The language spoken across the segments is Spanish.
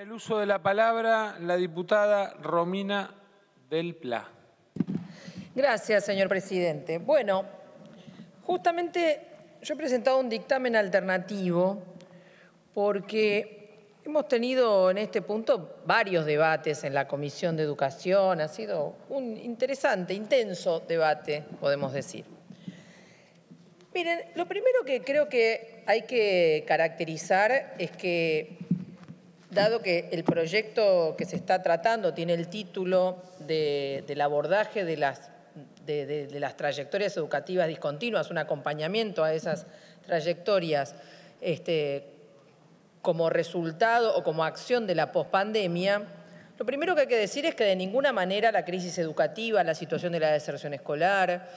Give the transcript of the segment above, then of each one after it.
el uso de la palabra la diputada Romina del Pla. Gracias, señor presidente. Bueno, justamente yo he presentado un dictamen alternativo porque hemos tenido en este punto varios debates en la Comisión de Educación. Ha sido un interesante, intenso debate, podemos decir. Miren, lo primero que creo que hay que caracterizar es que, dado que el proyecto que se está tratando tiene el título del abordaje de las, trayectorias educativas discontinuas, un acompañamiento a esas trayectorias este, como resultado o como acción de la pospandemia, lo primero que hay que decir es que de ninguna manera la crisis educativa, la situación de la deserción escolar,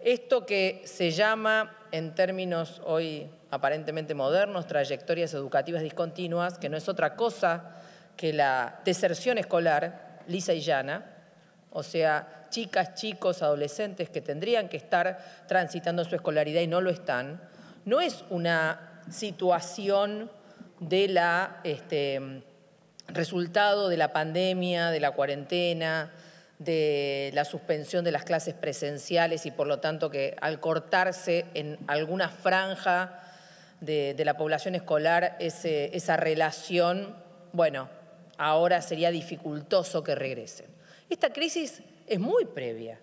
esto que se llama, en términos hoy aparentemente modernos, trayectorias educativas discontinuas, que no es otra cosa que la deserción escolar lisa y llana, o sea, chicas, chicos, adolescentes que tendrían que estar transitando su escolaridad y no lo están, no es una situación de la este, resultado de la pandemia, de la cuarentena, de la suspensión de las clases presenciales y por lo tanto que al cortarse en alguna franja de, la población escolar esa relación, bueno, ahora sería dificultoso que regresen. Esta crisis es muy previa.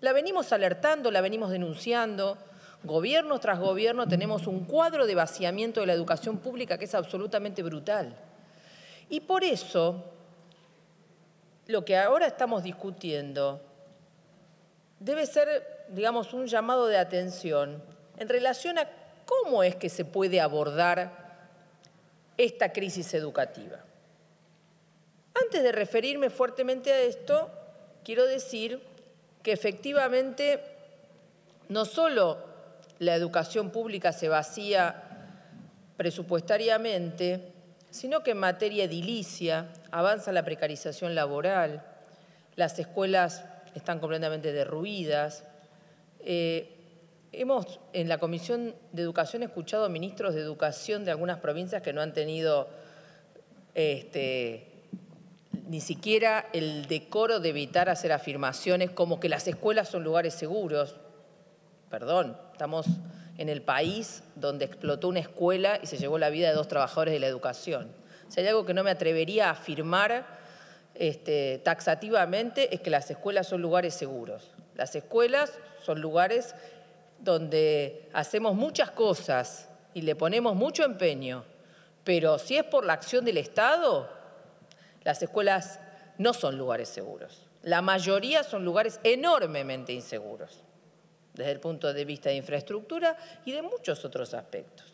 La venimos alertando, la venimos denunciando. Gobierno tras gobierno tenemos un cuadro de vaciamiento de la educación pública que es absolutamente brutal. Y por eso lo que ahora estamos discutiendo debe ser, digamos, un llamado de atención en relación a cómo es que se puede abordar esta crisis educativa. Antes de referirme fuertemente a esto, quiero decir que efectivamente no solo la educación pública se vacía presupuestariamente, sino que en materia edilicia avanza la precarización laboral, las escuelas están completamente derruidas. Eh, hemos en la Comisión de Educación escuchado ministros de Educación de algunas provincias que no han tenido este, ni siquiera el decoro de evitar hacer afirmaciones como que las escuelas son lugares seguros. Perdón, estamos en el país donde explotó una escuela y se llevó la vida de dos trabajadores de la educación. Si hay algo que no me atrevería a afirmar este, taxativamente es que las escuelas son lugares seguros. Las escuelas son lugares donde hacemos muchas cosas y le ponemos mucho empeño, pero si es por la acción del Estado, las escuelas no son lugares seguros. La mayoría son lugares enormemente inseguros desde el punto de vista de infraestructura y de muchos otros aspectos.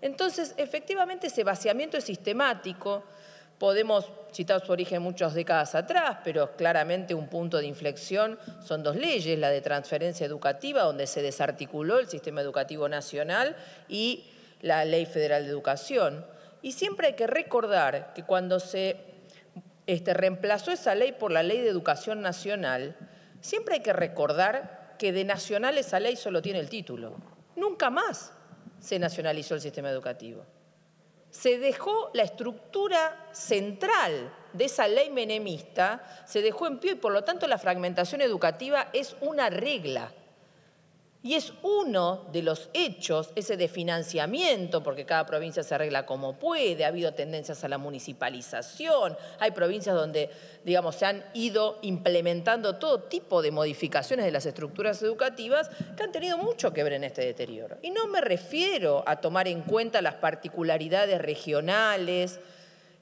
Entonces, efectivamente, ese vaciamiento es sistemático. Podemos citar su origen muchas décadas atrás, pero claramente un punto de inflexión son dos leyes, la de transferencia educativa, donde se desarticuló el sistema educativo nacional, y la Ley Federal de Educación. Y siempre hay que recordar que cuando se este, reemplazó esa ley por la Ley de Educación Nacional, siempre hay que recordar que de nacional esa ley solo tiene el título. Nunca más se nacionalizó el sistema educativo. Se dejó la estructura central de esa ley menemista, se dejó en pie y por lo tanto la fragmentación educativa es una regla y es uno de los hechos, ese de financiamiento, porque cada provincia se arregla como puede, ha habido tendencias a la municipalización, hay provincias donde, digamos, se han ido implementando todo tipo de modificaciones de las estructuras educativas que han tenido mucho que ver en este deterioro. Y no me refiero a tomar en cuenta las particularidades regionales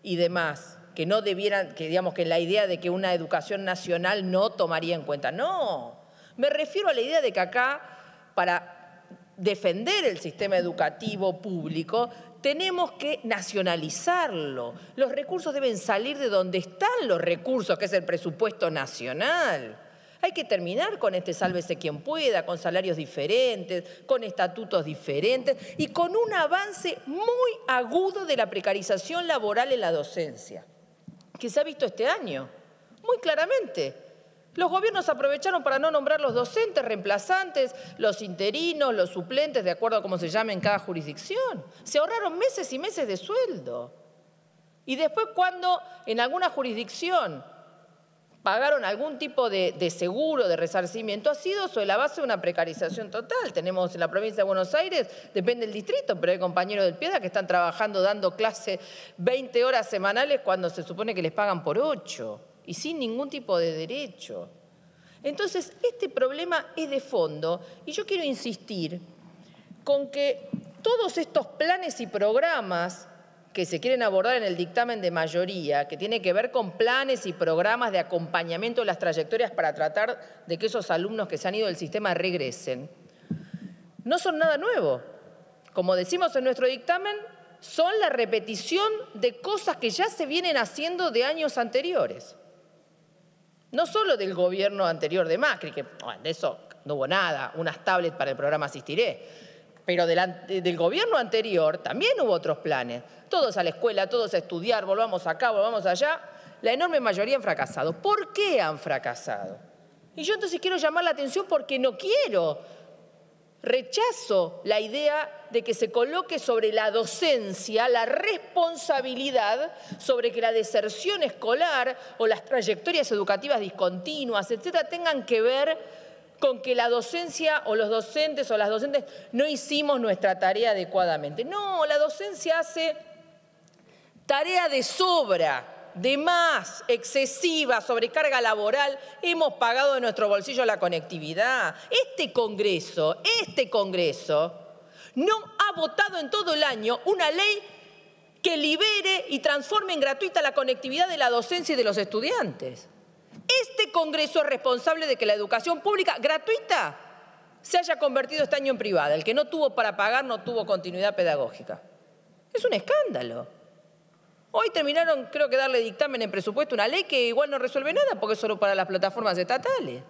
y demás, que no debieran, que digamos que la idea de que una educación nacional no tomaría en cuenta. No, me refiero a la idea de que acá para defender el sistema educativo público, tenemos que nacionalizarlo. Los recursos deben salir de donde están los recursos, que es el presupuesto nacional. Hay que terminar con este sálvese quien pueda, con salarios diferentes, con estatutos diferentes y con un avance muy agudo de la precarización laboral en la docencia, que se ha visto este año, muy claramente. Los gobiernos aprovecharon para no nombrar los docentes reemplazantes, los interinos, los suplentes, de acuerdo a cómo se llame en cada jurisdicción. Se ahorraron meses y meses de sueldo. Y después cuando en alguna jurisdicción pagaron algún tipo de, seguro, de resarcimiento, ha sido sobre la base de una precarización total. Tenemos en la provincia de Buenos Aires, depende del distrito, pero hay compañeros del Piedra que están trabajando dando clase 20 horas semanales cuando se supone que les pagan por 8 y sin ningún tipo de derecho. Entonces, este problema es de fondo y yo quiero insistir con que todos estos planes y programas que se quieren abordar en el dictamen de mayoría, que tiene que ver con planes y programas de acompañamiento de las trayectorias para tratar de que esos alumnos que se han ido del sistema regresen, no son nada nuevo. Como decimos en nuestro dictamen, son la repetición de cosas que ya se vienen haciendo de años anteriores. No solo del gobierno anterior de Macri, que de eso no hubo nada, unas tablets para el programa Asistiré, pero del gobierno anterior también hubo otros planes. Todos a la escuela, todos a estudiar, volvamos acá, volvamos allá. La enorme mayoría han fracasado. ¿Por qué han fracasado? Y yo entonces quiero llamar la atención porque no quiero, rechazo la idea de que se coloque sobre la docencia la responsabilidad sobre que la deserción escolar o las trayectorias educativas discontinuas, etcétera, tengan que ver con que la docencia o los docentes o las docentes no hicimos nuestra tarea adecuadamente. No, la docencia hace tarea de sobra, de más, excesiva, sobrecarga laboral. Hemos pagado de nuestro bolsillo la conectividad. Este Congreso, este Congreso, no ha votado en todo el año una ley que libere y transforme en gratuita la conectividad de la docencia y de los estudiantes. Este Congreso es responsable de que la educación pública gratuita se haya convertido este año en privada. El que no tuvo para pagar no tuvo continuidad pedagógica. Es un escándalo. Hoy terminaron, creo que darle dictamen en presupuesto una ley que igual no resuelve nada porque es solo para las plataformas estatales.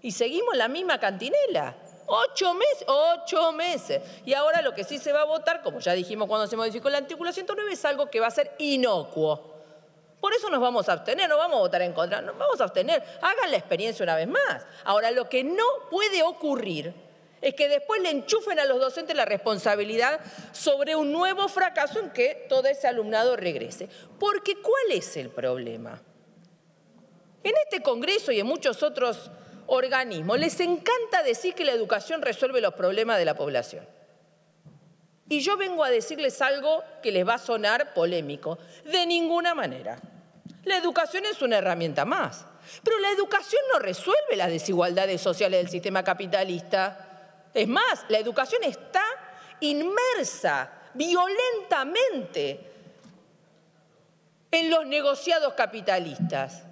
Y seguimos la misma cantinela. Ocho meses, ocho meses. Y ahora lo que sí se va a votar, como ya dijimos cuando se modificó el artículo 109, es algo que va a ser inocuo. Por eso nos vamos a abstener, no vamos a votar en contra, nos vamos a abstener. Hagan la experiencia una vez más. Ahora, lo que no puede ocurrir es que después le enchufen a los docentes la responsabilidad sobre un nuevo fracaso en que todo ese alumnado regrese. Porque ¿cuál es el problema? En este Congreso y en muchos otros organismos les encanta decir que la educación resuelve los problemas de la población. Y yo vengo a decirles algo que les va a sonar polémico. De ninguna manera. La educación es una herramienta más. Pero la educación no resuelve las desigualdades sociales del sistema capitalista. Es más, la educación está inmersa violentamente en los negociados capitalistas.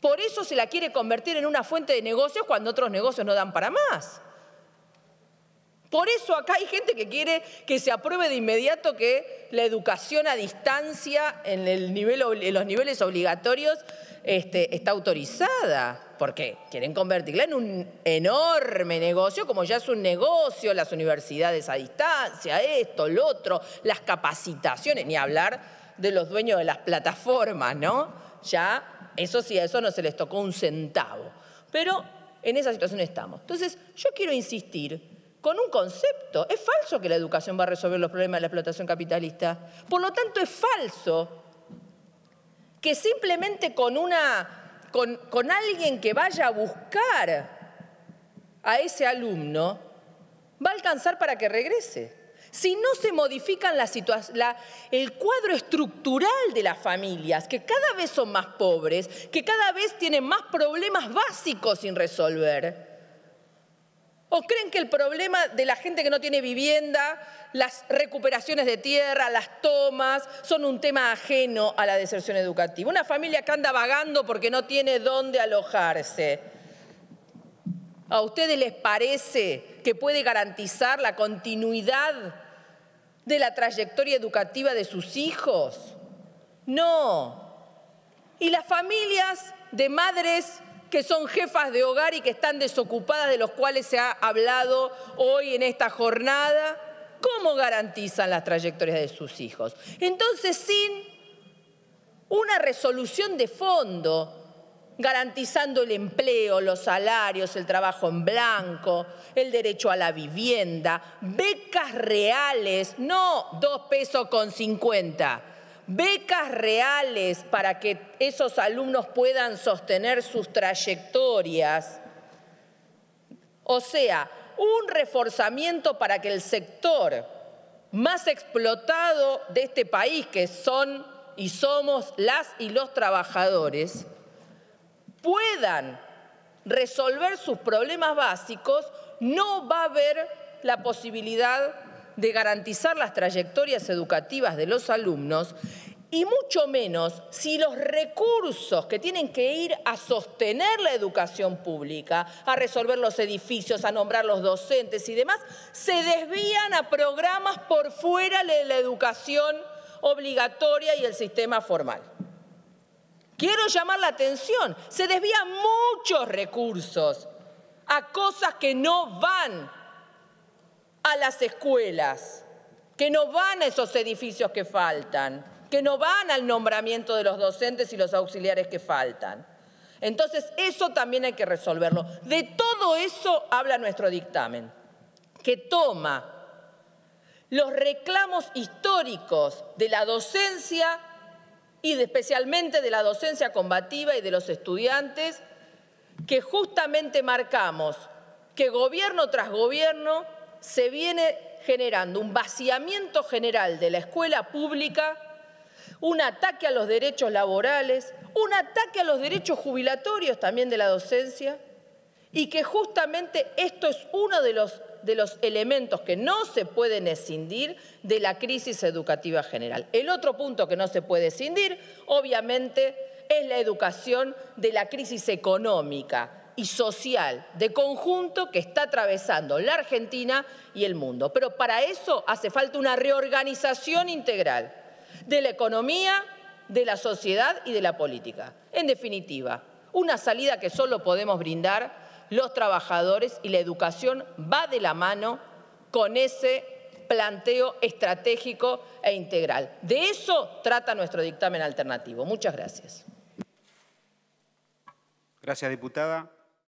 Por eso se la quiere convertir en una fuente de negocios cuando otros negocios no dan para más. Por eso acá hay gente que quiere que se apruebe de inmediato que la educación a distancia en, los niveles obligatorios este, está autorizada, porque quieren convertirla en un enorme negocio, como ya es un negocio, las universidades a distancia, esto, lo otro, las capacitaciones, ni hablar de los dueños de las plataformas, ¿no? Ya, eso sí, a eso no se les tocó un centavo. Pero en esa situación estamos. Entonces, yo quiero insistir con un concepto. Es falso que la educación va a resolver los problemas de la explotación capitalista. Por lo tanto, es falso que simplemente con, una, con, con alguien que vaya a buscar a ese alumno va a alcanzar para que regrese. Si no se modifican la el cuadro estructural de las familias, que cada vez son más pobres, que cada vez tienen más problemas básicos sin resolver, ¿O creen que el problema de la gente que no tiene vivienda, las recuperaciones de tierra, las tomas, son un tema ajeno a la deserción educativa? Una familia que anda vagando porque no tiene dónde alojarse. ¿A ustedes les parece que puede garantizar la continuidad de la trayectoria educativa de sus hijos? No. Y las familias de madres que son jefas de hogar y que están desocupadas, de los cuales se ha hablado hoy en esta jornada, ¿cómo garantizan las trayectorias de sus hijos? Entonces, sin una resolución de fondo, garantizando el empleo, los salarios, el trabajo en blanco, el derecho a la vivienda, becas reales, no dos pesos con cincuenta, becas reales para que esos alumnos puedan sostener sus trayectorias. O sea, un reforzamiento para que el sector más explotado de este país, que son y somos las y los trabajadores, puedan resolver sus problemas básicos, no va a haber la posibilidad de garantizar las trayectorias educativas de los alumnos y mucho menos si los recursos que tienen que ir a sostener la educación pública, a resolver los edificios, a nombrar los docentes y demás, se desvían a programas por fuera de la educación obligatoria y el sistema formal. Quiero llamar la atención, se desvían muchos recursos a cosas que no van a las escuelas, que no van a esos edificios que faltan, que no van al nombramiento de los docentes y los auxiliares que faltan. Entonces, eso también hay que resolverlo. De todo eso habla nuestro dictamen, que toma los reclamos históricos de la docencia y especialmente de la docencia combativa y de los estudiantes, que justamente marcamos que gobierno tras gobierno se viene generando un vaciamiento general de la escuela pública, un ataque a los derechos laborales, un ataque a los derechos jubilatorios también de la docencia, y que justamente esto es uno de los, elementos que no se pueden escindir de la crisis educativa general. El otro punto que no se puede escindir, obviamente, es la educación de la crisis económica y social de conjunto que está atravesando la Argentina y el mundo. Pero para eso hace falta una reorganización integral de la economía, de la sociedad y de la política. En definitiva, una salida que solo podemos brindar los trabajadores y la educación va de la mano con ese planteo estratégico e integral. De eso trata nuestro dictamen alternativo. Muchas gracias. Gracias, diputada.